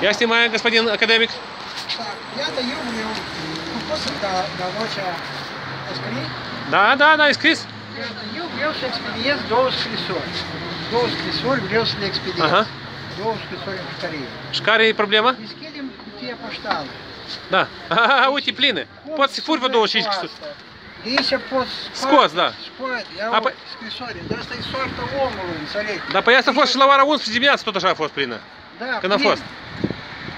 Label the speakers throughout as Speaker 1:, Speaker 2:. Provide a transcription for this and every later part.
Speaker 1: Я снимаю, господин академик.
Speaker 2: Так, я даю мне после до, до ночи воскрес.
Speaker 1: Да, да, да, искрис.
Speaker 2: Я даю врёс экспедиент до воскресор. До врёс ли экспедиент.
Speaker 1: Ага.
Speaker 2: До воскресор в Шкаре.
Speaker 1: Шкари проблема?
Speaker 2: И скидем те пошталы.
Speaker 1: Да. Ага, утеплины. Под фурва до шишки.
Speaker 2: Дися под
Speaker 1: Скос, да.
Speaker 2: Скот, я
Speaker 1: А
Speaker 2: вот
Speaker 1: по-.
Speaker 2: Да стой сорта смотри.
Speaker 1: Да, поясна фос шлавара вон сподім'яться, тут аша фос Da,
Speaker 2: Când
Speaker 1: a
Speaker 2: fost?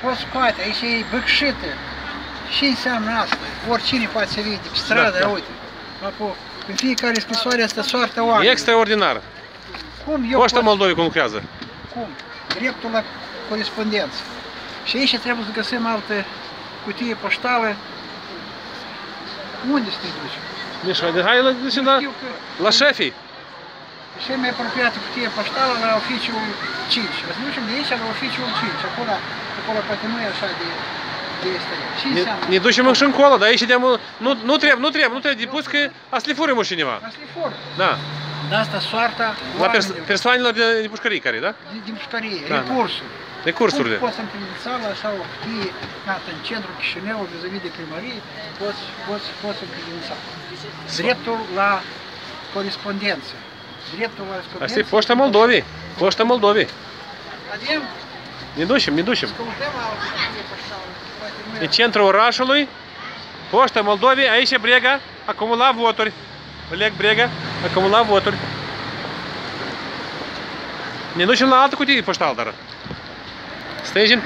Speaker 2: O scoate, aici e băcșită. Ce înseamnă asta? Oricine poate să
Speaker 1: vede
Speaker 2: pe
Speaker 1: stradă,
Speaker 2: da, da. uite. Apo, în fiecare scrisoare
Speaker 1: asta soarta oamenilor. E extraordinar.
Speaker 2: Cum eu
Speaker 1: Poșta
Speaker 2: pot...
Speaker 1: Moldovei cum lucrează?
Speaker 2: Cum? Dreptul la corespondență. Și aici trebuie să găsim alte cutie poștală. Unde să te duci?
Speaker 1: Mișa, hai la,
Speaker 2: da.
Speaker 1: la, la șefii.
Speaker 2: Cel mai apropiată cutie poștală la oficiul 5. Răzmușim de aici la oficiul 5. Acolo, acolo poate nu e așa de... de este. Ce ne,
Speaker 1: ne ducem și încolo, dar aici de nu, nu trebuie, nu trebuie, nu trebuie depus că a să le
Speaker 2: furăm cineva. A.
Speaker 1: Da.
Speaker 2: De asta soarta
Speaker 1: La pers persoanelor de, de pușcărie care, da?
Speaker 2: De, din pușcărie,
Speaker 1: da.
Speaker 2: da, da. recursuri.
Speaker 1: Recursurile.
Speaker 2: Poți să întâlni țara sau o cutie, iată, în centru Chișinău, vis-a-vis de primărie, poți, poți, poți să Dreptul la corespondență.
Speaker 1: Asta e foșta Moldovei. Foșta Moldovei. Ne ducem, ne ducem.
Speaker 2: În
Speaker 1: centrul orașului, poșta Moldovei, aici Brega acumula voturi. Oleg Brega acumula voturi. Не нужен на атаку тебе поштал дара. Стейджин